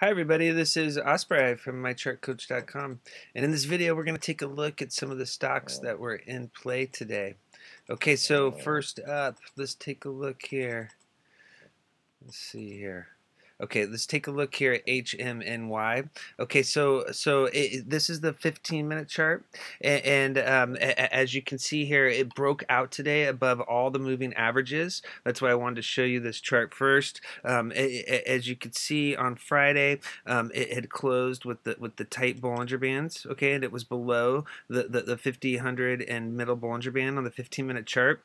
Hi everybody, this is Osprey from MyChartCoach.com and in this video we're going to take a look at some of the stocks that were in play today. Okay, so first up, let's take a look here. Let's see here. Okay, let's take a look here at HMNY. Okay, so so it, this is the 15 minute chart, and, and um, as you can see here, it broke out today above all the moving averages. That's why I wanted to show you this chart first. Um, it, as you can see on Friday, um, it had closed with the with the tight Bollinger Bands. Okay, and it was below the the, the 50, 100, and middle Bollinger Band on the 15 minute chart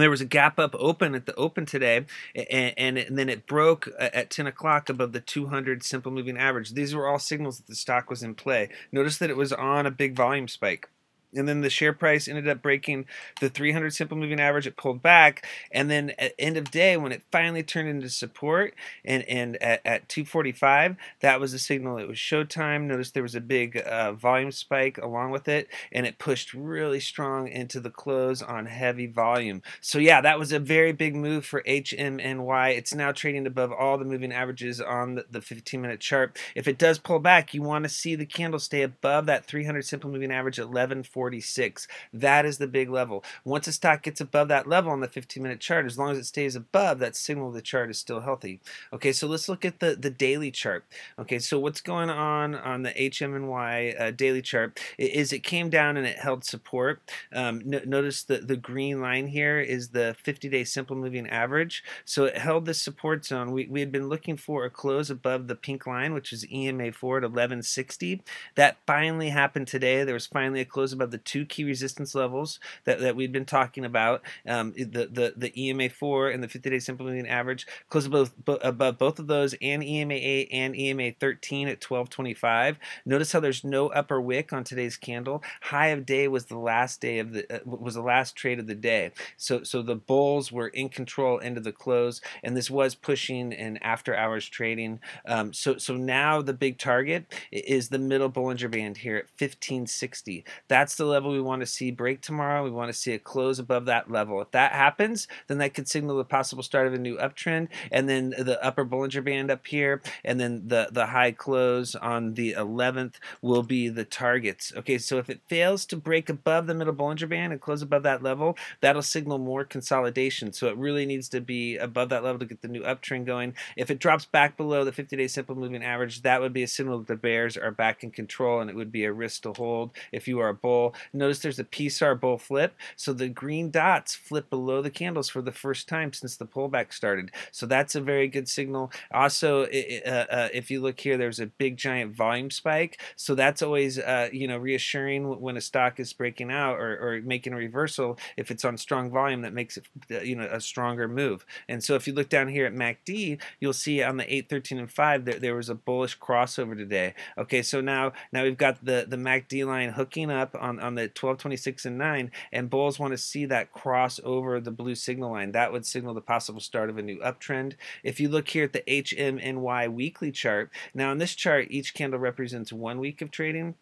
there was a gap up open at the open today, and, and, and, then it broke uh, at 10 o'clock above the 200 simple moving average. These were all signals that the stock was in play. Notice that it was on a big volume spike and then the share price ended up breaking the 300 simple moving average it pulled back and then at end of day when it finally turned into support and and at, at 245 that was a signal it was showtime. Notice there was a big uh, volume spike along with it and it pushed really strong into the close on heavy volume. So yeah that was a very big move for HMNY it's now trading above all the moving averages on the, the 15 minute chart. If it does pull back you want to see the candle stay above that 300 simple moving average at 1140 46. That is the big level. Once a stock gets above that level on the 15 minute chart, as long as it stays above, that signal the chart is still healthy. Okay, so let's look at the, the daily chart. Okay, so what's going on on the HMNY uh, daily chart is it came down and it held support. Um, no, notice the, the green line here is the 50 day simple moving average. So it held the support zone. We, we had been looking for a close above the pink line, which is EMA 4 at 1160. That finally happened today. There was finally a close above the two key resistance levels that, that we've been talking about, um, the, the, the EMA4 and the 50-day simple moving average, close above, above both of those and EMA8 and EMA13 at 1225. Notice how there's no upper wick on today's candle. High of day was the last day of the uh, was the last trade of the day. So so the bulls were in control into the close, and this was pushing in after hours trading. Um, so so now the big target is the middle Bollinger Band here at 1560. That's the the level we want to see break tomorrow. We want to see it close above that level. If that happens, then that could signal the possible start of a new uptrend. And then the upper Bollinger Band up here, and then the, the high close on the 11th will be the targets. Okay, so if it fails to break above the middle Bollinger Band and close above that level, that'll signal more consolidation. So it really needs to be above that level to get the new uptrend going. If it drops back below the 50-day simple moving average, that would be a signal that the bears are back in control and it would be a risk to hold if you are a bull. Notice there's a PSAR bull flip. So the green dots flip below the candles for the first time since the pullback started. So that's a very good signal. Also, uh, uh, if you look here, there's a big giant volume spike. So that's always uh, you know reassuring when a stock is breaking out or, or making a reversal. If it's on strong volume, that makes it uh, you know a stronger move. And so if you look down here at MACD, you'll see on the 8, 13, and 5 there, there was a bullish crossover today. Okay, so now now we've got the the MACD line hooking up on on the 12, 26, and 9, and bulls want to see that cross over the blue signal line. That would signal the possible start of a new uptrend. If you look here at the HMNY weekly chart, now in this chart, each candle represents one week of trading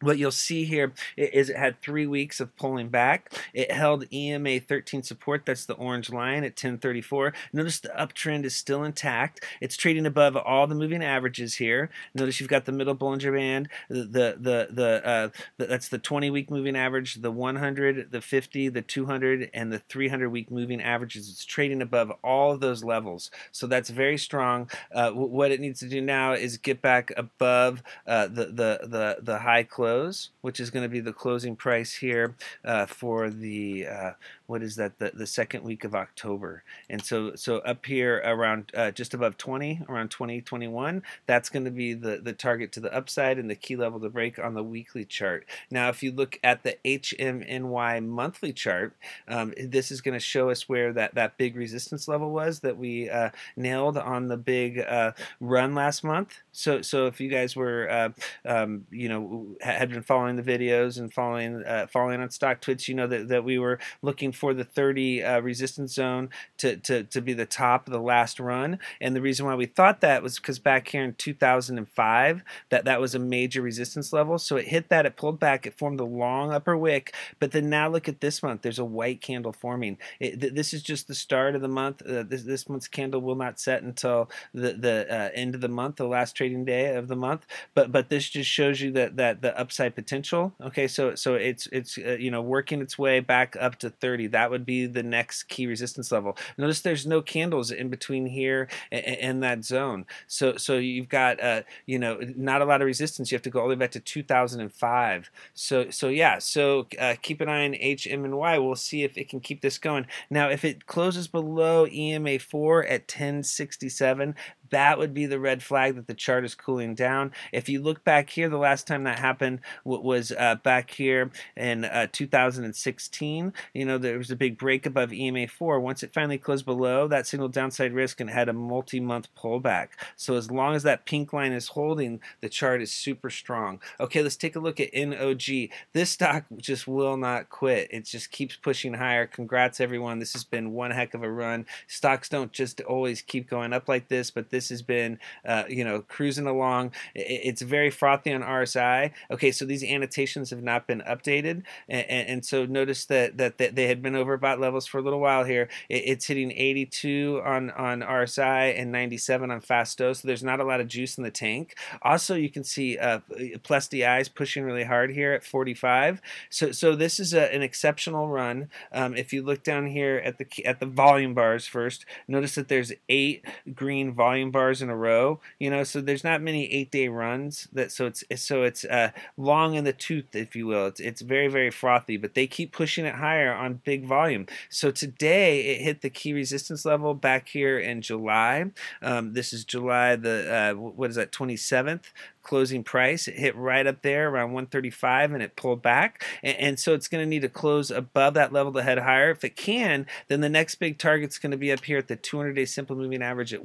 what you'll see here is it had three weeks of pulling back. It held EMA 13 support, that's the orange line at 1034. Notice the uptrend is still intact. It's trading above all the moving averages here. Notice you've got the middle Bollinger Band, the, the, the, uh, the that's the 20 week moving average, the 100, the 50, the 200, and the 300 week moving averages. It's trading above all of those levels. So that's very strong. Uh, what it needs to do now is get back above uh, the, the, the, the high close close, which is going to be the closing price here uh, for the uh, what is that the, the second week of October. And so so up here around uh, just above 20, around 20, 21, that's going to be the the target to the upside and the key level to break on the weekly chart. Now, if you look at the HMNY monthly chart, um, this is going to show us where that that big resistance level was that we uh, nailed on the big uh, run last month. So so if you guys were uh, um, you know had been following the videos and following uh, following on StockTwits, you know that, that we were looking for the 30 uh, resistance zone to, to, to be the top of the last run. And the reason why we thought that was because back here in 2005, that, that was a major resistance level. So it hit that, it pulled back, it formed a long upper wick. But then now look at this month, there's a white candle forming. It, th this is just the start of the month. Uh, this, this month's candle will not set until the, the uh, end of the month, the last trading day of the month. But but this just shows you that, that the upside potential. Okay, so so it's it's uh, you know working its way back up to 30. That would be the next key resistance level. Notice there's no candles in between here and, and that zone. So so you've got uh, you know not a lot of resistance. You have to go all the way back to 2005. So so yeah. So uh, keep an eye on H, M, and Y. We'll see if it can keep this going. Now if it closes below EMA 4 at 1067, that would be the red flag that the chart is cooling down. If you look back here, the last time that happened was uh, back here in uh, 2016. You know, there was a big break above EMA 4. Once it finally closed below, that signaled downside risk and had a multi-month pullback. So as long as that pink line is holding, the chart is super strong. Okay, let's take a look at NOG. This stock just will not quit. It just keeps pushing higher. Congrats, everyone. This has been one heck of a run. Stocks don't just always keep going up like this, but this has been, uh, you know, cruising along. It's very frothy on RSI. Okay, so these annotations have not been updated, and, and so notice that, that they had been over overbought levels for a little while here. It's hitting 82 on on RSI and 97 on Fasto, so there's not a lot of juice in the tank. Also, you can see uh, plus DI is pushing really hard here at 45. So so this is a, an exceptional run. Um, if you look down here at the at the volume bars first, notice that there's eight green volume bars in a row. You know, so there's not many eight day runs that so it's so it's uh, long in the tooth, if you will. It's it's very very frothy, but they keep pushing it higher on big volume. So today it hit the key resistance level back here in July. Um, this is July the uh, what is that 27th closing price. It hit right up there around 135 and it pulled back. And, and so it's going to need to close above that level to head higher. If it can, then the next big target is going to be up here at the 200 day simple moving average at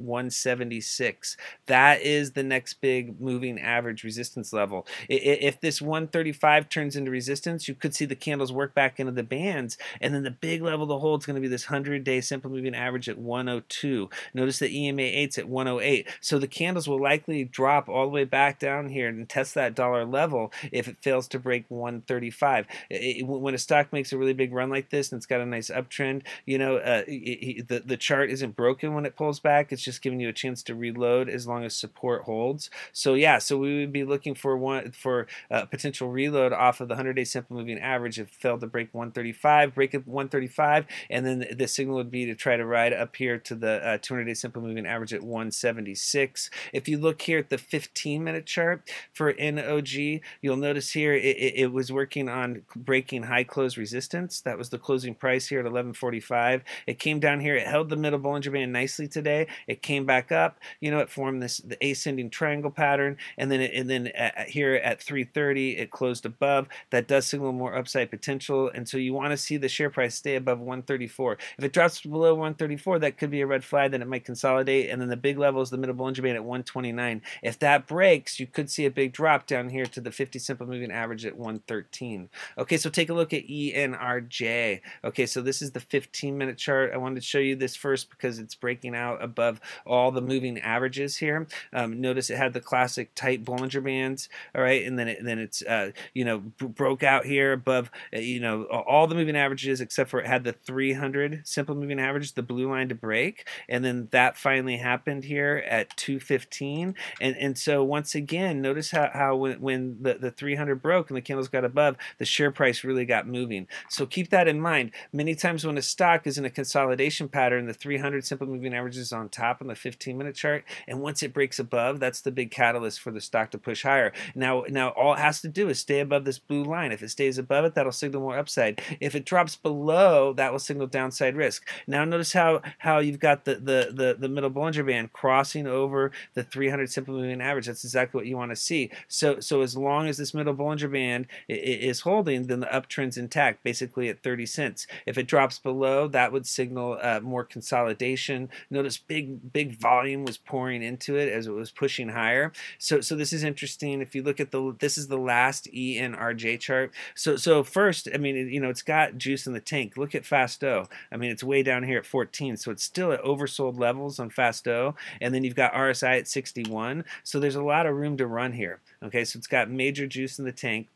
176. That is the next big moving average resistance level. If this 135 turns into resistance, you could see the candles work back into the bands. And then the big level to hold is going to be this 100 day simple moving average at 102. Notice the EMA 8's at 108. So the candles will likely drop all the way back down here and test that dollar level if it fails to break 135. It, when a stock makes a really big run like this and it's got a nice uptrend, you know, uh, it, the, the chart isn't broken when it pulls back. It's just giving you a chance to reload as long as support holds. So yeah, so we would be looking for one for uh, potential reload off of the 100-day simple moving average if it failed to break 135, break it 135, and then the, the signal would be to try to ride up here to the 200-day uh, simple moving average at 176. If you look here at the 15-minute chart, chart for NOG, you'll notice here it, it, it, was working on breaking high close resistance. That was the closing price here at 1145. It came down here. It held the middle Bollinger Band nicely today. It came back up. You know, it formed this the ascending triangle pattern, and then it, and then at, here at 330 it closed above. That does signal more upside potential, and so you want to see the share price stay above 134. If it drops below 134, that could be a red flag. Then it might consolidate, and then the big level is the middle Bollinger Band at 129. If that breaks, you could see a big drop down here to the 50 simple moving average at 113. Okay, so take a look at ENRJ. Okay, so this is the 15 minute chart. I wanted to show you this first because it's breaking out above all the moving averages here. Um, notice it had the classic tight Bollinger Bands, all right, and then it, then it's uh, you know broke out here above uh, you know all the moving averages except for it had the 300 simple moving average, the blue line to break, and then that finally happened here at 215, and and so once again notice how, how when, when the, the 300 broke and the candles got above, the share price really got moving. So keep that in mind. Many times when a stock is in a consolidation pattern, the 300 simple moving average is on top and the 15 minute chart. And once it breaks above, that's the big catalyst for the stock to push higher. Now, now all it has to do is stay above this blue line. If it stays above it, that'll signal more upside. If it drops below, that will signal downside risk. Now notice how, how you've got the, the, the, the middle Bollinger Band crossing over the 300 simple moving average. That's exactly what you you want to see. So so as long as this middle Bollinger Band is holding, then the uptrend's intact, basically at 30 cents. If it drops below, that would signal uh, more consolidation. Notice big big volume was pouring into it as it was pushing higher. So so this is interesting. If you look at the this is the last ENRJ chart. So so first, I mean, you know, it's got juice in the tank. Look at Fasto. I mean, it's way down here at 14, so it's still at oversold levels on Fasto. And then you've got RSI at 61, so there's a lot of room to run here. Okay, so it's got major juice in the tank.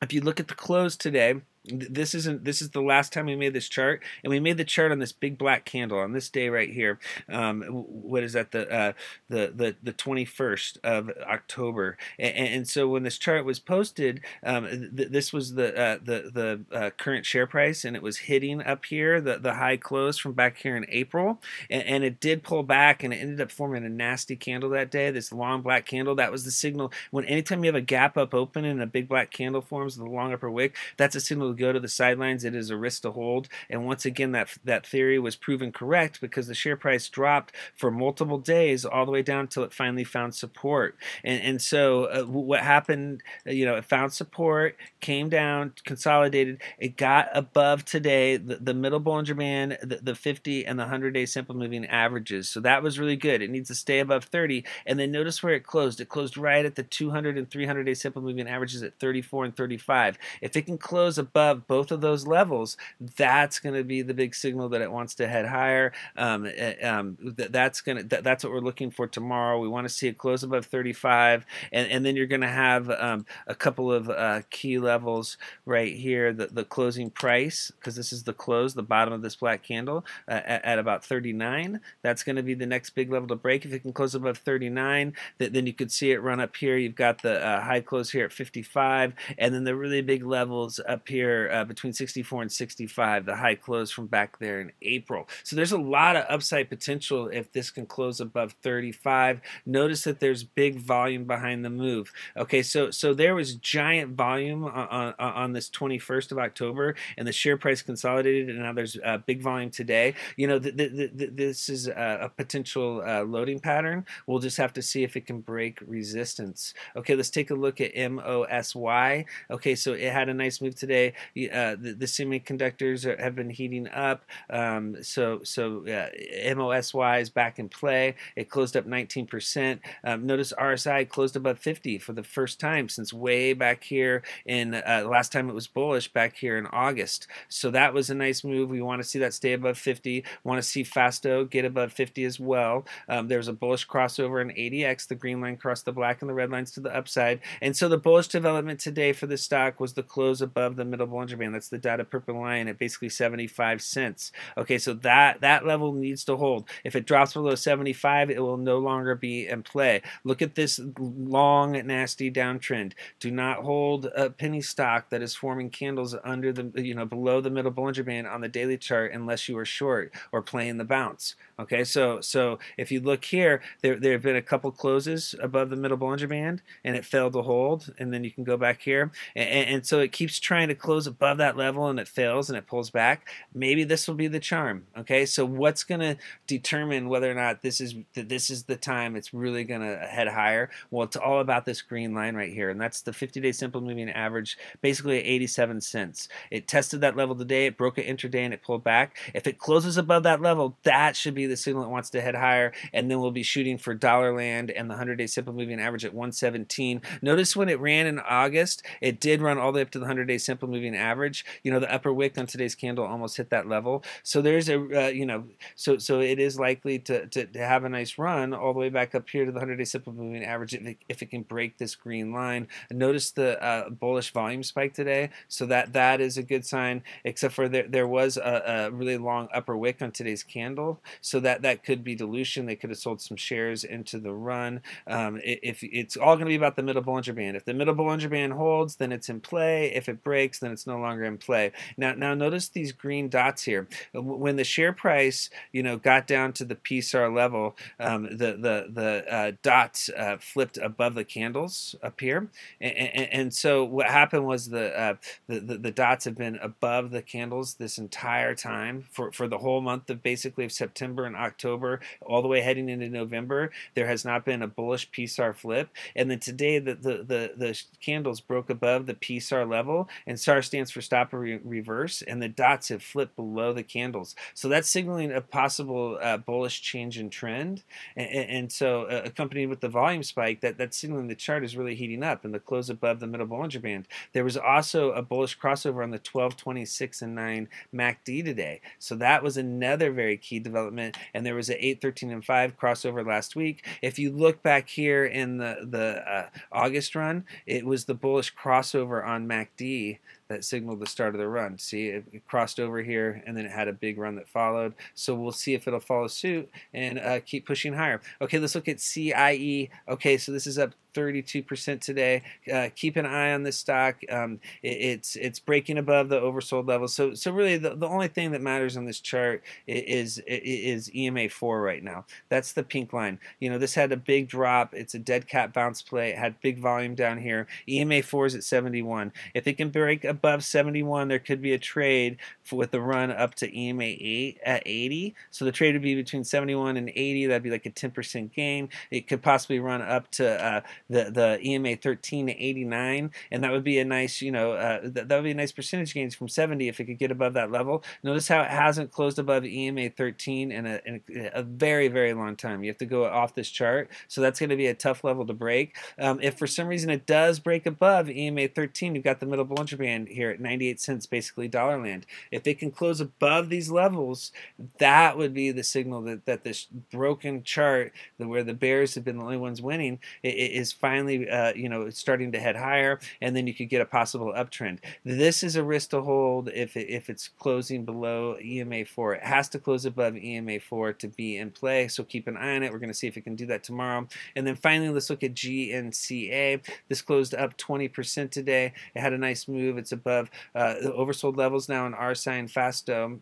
If you look at the close today, this isn't this is the last time we made this chart and we made the chart on this big black candle on this day right here um, what is that the uh, the the the 21st of October. And, and, so when this chart was posted um, th this was the uh, the the uh, current share price and it was hitting up here the the high close from back here in April and, and it did pull back and it ended up forming a nasty candle that day this long black candle. That was the signal when anytime you have a gap up open and a big black candle forms the long upper wick that's a signal go to the sidelines, it is a risk to hold. And once again, that that theory was proven correct because the share price dropped for multiple days all the way down until it finally found support. And and so uh, what happened? Uh, you know, it found support, came down, consolidated. It got above today the, the middle Bollinger Band, the, the 50 and the 100 day simple moving averages. So that was really good. It needs to stay above 30. And then notice where it closed. It closed right at the 200 and 300 day simple moving averages at 34 and 35. If it can close above both of those levels, that's going to be the big signal that it wants to head higher. Um, eh, um, that's going to that's what we're looking for tomorrow. We want to see it close above 35, and, and then you're going to have um, a couple of uh, key levels right here. The, the closing price, because this is the close, the bottom of this black candle uh, at, at, about 39. That's going to be the next big level to break. If it can close above 39, th then you could see it run up here. You've got the uh, high close here at 55, and then the really big levels up here uh, between 64 and 65, the high close from back there in April. So there's a lot of upside potential if this can close above 35. Notice that there's big volume behind the move. Okay, so so there was giant volume on, on, on this 21st of October, and the share price consolidated, and now there's uh, big volume today. You know, th th th this is a, a potential uh, loading pattern. We'll just have to see if it can break resistance. Okay, let's take a look at MOSY. Okay, so it had a nice move today uh, the, the, semiconductors are, have been heating up. Um, so so uh, MOSY is back in play. It closed up 19%. Um, notice RSI closed above 50 for the first time since way back here in uh, last time it was bullish back here in August. So that was a nice move. We want to see that stay above 50. Want to see Fasto get above 50 as well. Um, there's a bullish crossover in ADX. The green line crossed the black and the red lines to the upside. And so the bullish development today for the stock was the close above the middle Bollinger Band. That's the dotted purple line at basically 75 cents. Okay, so that, that level needs to hold. If it drops below 75, it will no longer be in play. Look at this long, nasty downtrend. Do not hold a penny stock that is forming candles under the, you know, below the middle Bollinger Band on the daily chart unless you are short or playing the bounce. Okay, so so if you look here, there, there have been a couple closes above the middle Bollinger Band and it failed to hold, and then you can go back here. And, and so it keeps trying to close above that level and it fails and it pulls back, maybe this will be the charm. Okay, so what's going to determine whether or not this is this is the time it's really going to head higher? Well, it's all about this green line right here, and that's the 50-day simple moving average, basically at 87 cents. It tested that level today, it broke it intraday, and it pulled back. If it closes above that level, that should be the signal it wants to head higher, and then we'll be shooting for dollar land and the 100-day simple moving average at 117. Notice when it ran in August, it did run all the way up to the 100-day simple moving average. You know, the upper wick on today's candle almost hit that level. So there's a, uh, you know, so so it is likely to, to, to, have a nice run all the way back up here to the 100-day simple moving average if it, if it can break this green line. Notice the uh, bullish volume spike today, so that that is a good sign. Except for there there was a, a really long upper wick on today's candle, so that that could be dilution. They could have sold some shares into the run. Um, if it's all going to be about the middle Bollinger Band. If the middle Bollinger Band holds, then it's in play. If it breaks, then it's no longer in play. Now, now notice these green dots here. When the share price, you know, got down to the PSAR level, um, the the the uh, dots uh, flipped above the candles up here, and, and, and so what happened was the, uh, the, the the dots have been above the candles this entire time for for the whole month of basically of September and October all the way heading into November, there has not been a bullish PSAR flip. And then today, the, the, the, the candles broke above the PSAR level, and SAR stands for stop or re reverse, and the dots have flipped below the candles. So that's signaling a possible uh, bullish change in trend. And, and so, uh, accompanied with the volume spike, that, that's signaling the chart is really heating up and the close above the middle Bollinger Band. There was also a bullish crossover on the 12, 26, and 9 MACD today. So that was another very key development. And there was an 8, 13, and 5 crossover last week. If you look back here in the, the uh, August run, it was the bullish crossover on MACD that signaled the start of the run. See, it, it, crossed over here and then it had a big run that followed. So we'll see if it'll follow suit and uh, keep pushing higher. Okay, let's look at CIE. Okay, so this is up 32% today. Uh, keep an eye on this stock. Um, it, it's it's breaking above the oversold level. So so really the, the only thing that matters on this chart is, is is EMA 4 right now. That's the pink line. You know this had a big drop. It's a dead cat bounce play. It had big volume down here. EMA 4 is at 71. If it can break above 71, there could be a trade with the run up to EMA 8 at 80. So the trade would be between 71 and 80. That'd be like a 10% gain. It could possibly run up to uh, the the EMA 13 to 89, and that would be a nice, you know, uh, th that would be a nice percentage gains from 70 if it could get above that level. Notice how it hasn't closed above EMA 13 in a, in a, a very very long time. You have to go off this chart, so that's going to be a tough level to break. Um, if for some reason it does break above EMA 13, you've got the middle Bollinger Band here at 98 cents, basically dollar land. If it can close above these levels, that would be the signal that, that this broken chart, where the bears have been the only ones winning, is finally, uh, you know, it's starting to head higher, and then you could get a possible uptrend. This is a risk to hold if, it, if it's closing below EMA 4. It has to close above EMA 4 to be in play, so keep an eye on it. We're going to see if it can do that tomorrow. And then finally, let's look at GNCA. This closed up 20% today. It had a nice move. It's above uh, the oversold levels now in RSI and Fasto.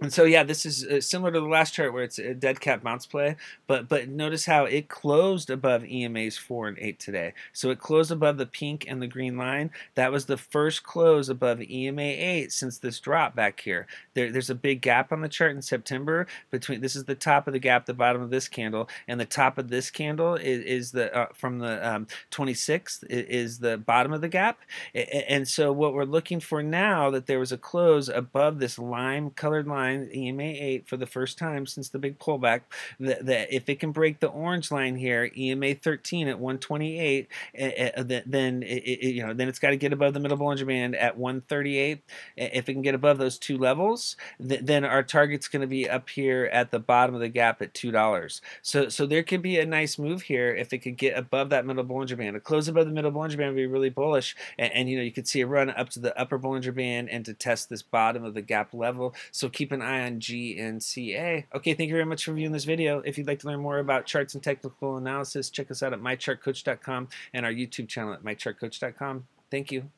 And so yeah, this is uh, similar to the last chart where it's a dead cat bounce play, but but notice how it closed above EMA's 4 and 8 today. So it closed above the pink and the green line. That was the first close above EMA 8 since this drop back here. There, there's a big gap on the chart in September between this is the top of the gap, the bottom of this candle, and the top of this candle is, is the uh, from the um, 26th is the bottom of the gap. And so what we're looking for now that there was a close above this lime colored line line, EMA 8, for the first time since the big pullback, that, that if it can break the orange line here, EMA 13 at 128, uh, then it, it, you know then it's got to get above the middle Bollinger Band at 138. If it can get above those two levels, th then our target's going to be up here at the bottom of the gap at two dollars. So so there could be a nice move here if it could get above that middle Bollinger Band. A close above the middle Bollinger Band would be really bullish, and, and you know you could see a run up to the upper Bollinger Band and to test this bottom of the gap level. So keep an eye on GNCA. Okay, thank you very much for viewing this video. If you'd like to learn more about charts and technical analysis, check us out at mychartcoach.com and our YouTube channel at mychartcoach.com. Thank you.